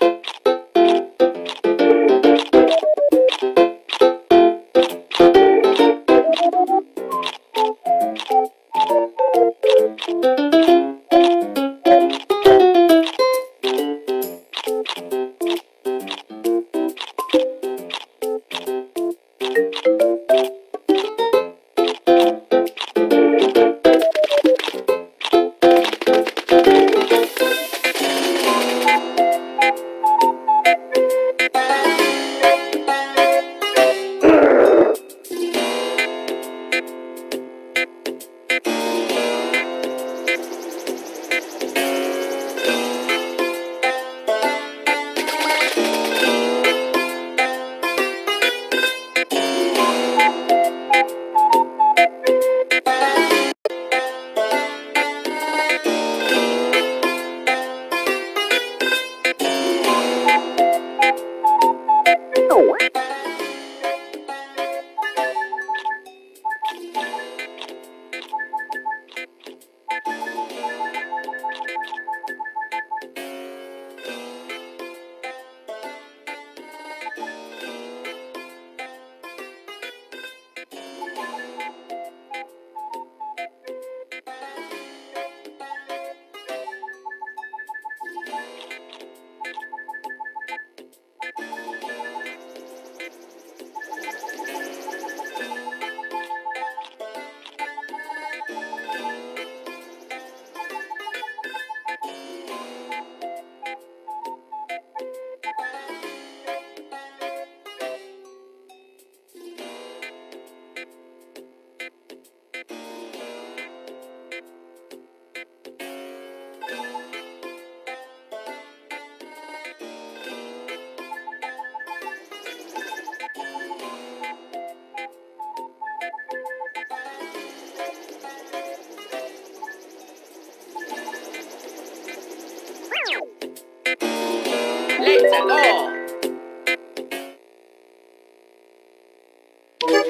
Let's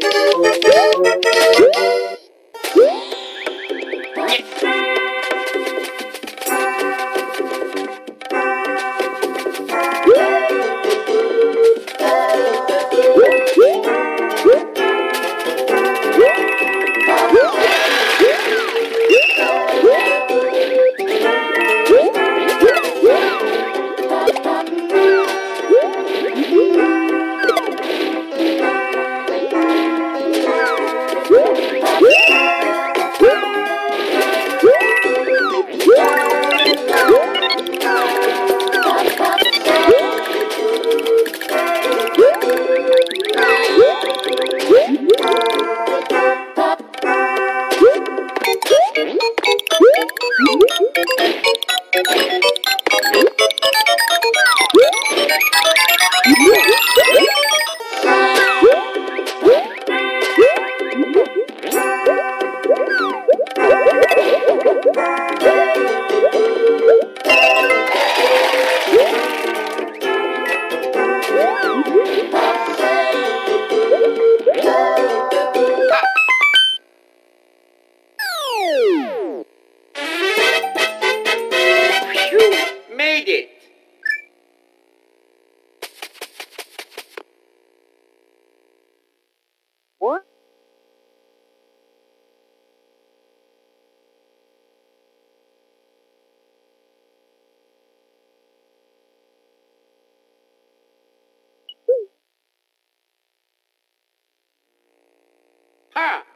Phew, Ha!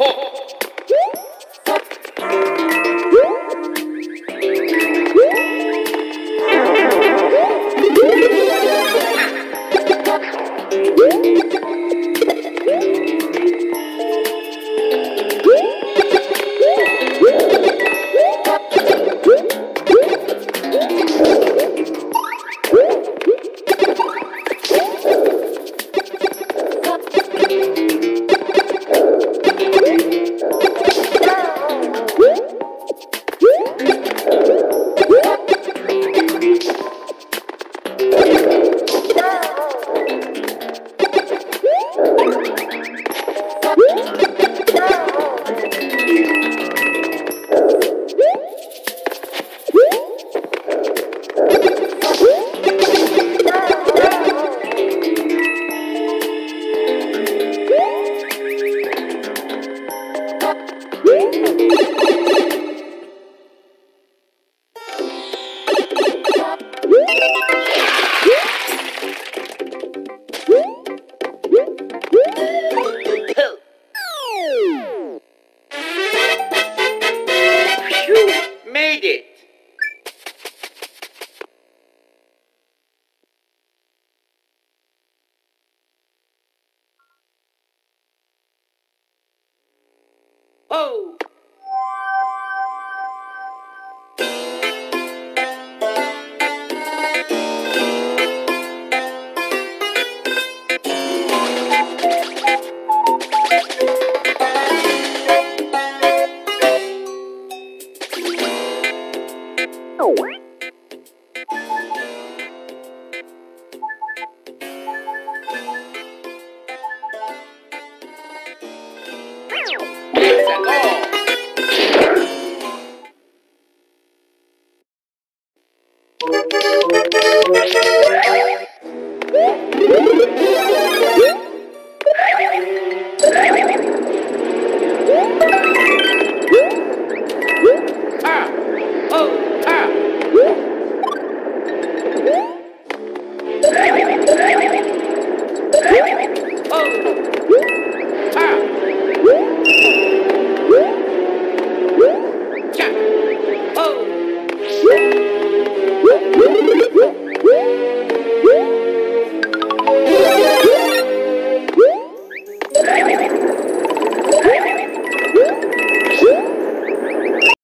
Ho! Oh!